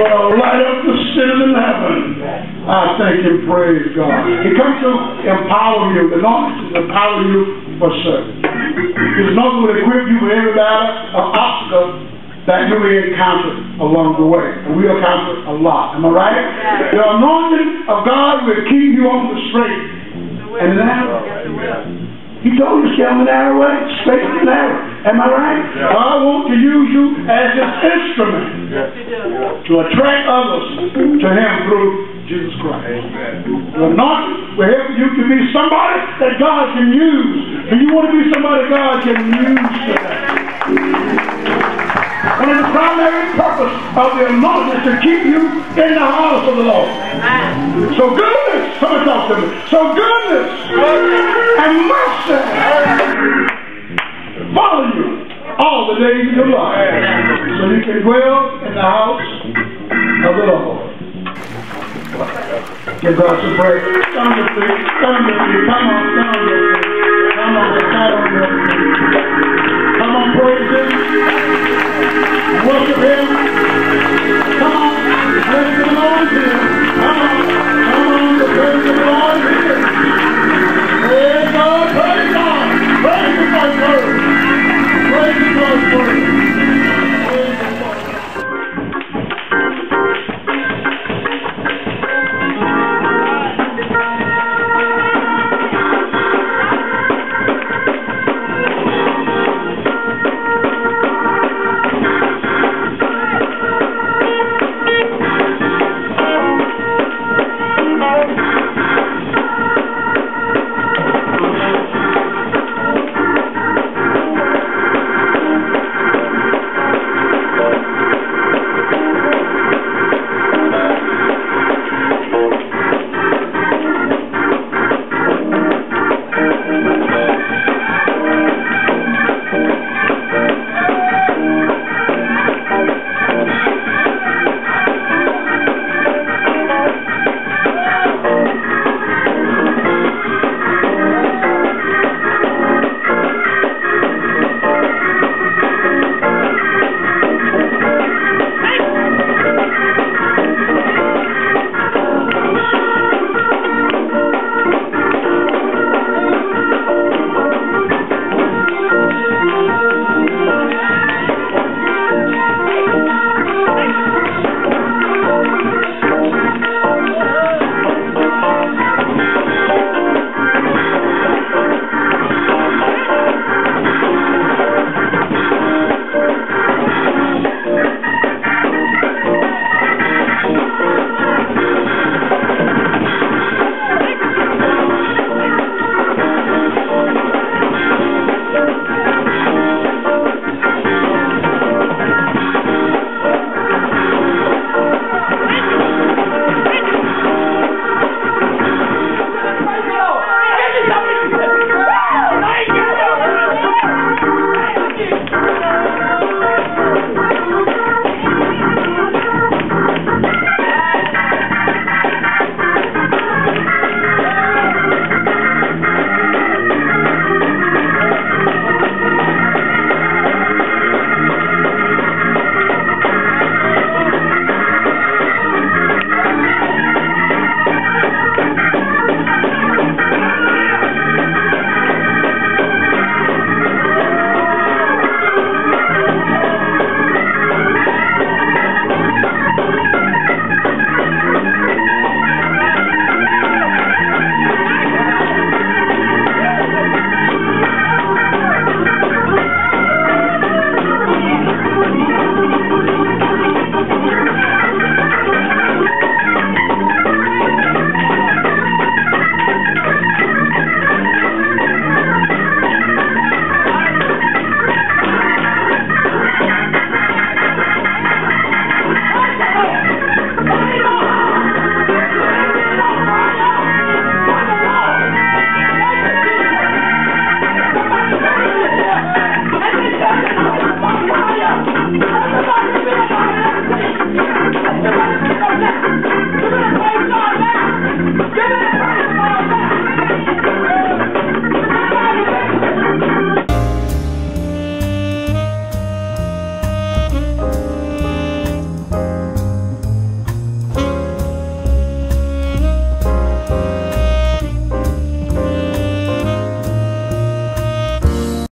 will light up the ceiling in heaven. I thank and praise God. He comes to empower you. The Lord is to empower you for service. His Lord will equip you with every battle or obstacle that you may encounter along the way. And we encounter a lot. Am I right? The anointing of God will keep you on the straight and now, He told you to stay on the narrow way, straight and narrow. Am I right? Yeah. God wants to use you as His instrument to attract others to Him through Jesus Christ. Amen. Anointing will help you to be somebody that God can use. Do you want to be somebody God can use today? One of the primary purpose of the anointing is to keep you in the house of the Lord. Amen. So goodness, somebody talk to me. So goodness and mercy the days of your life, so you can dwell in the house of the Lord. Give us some break, Stand your feet. Stand your feet. Come on, stand on your feet. Come on, stand on your feet. Come on, praise Him. Worship Him.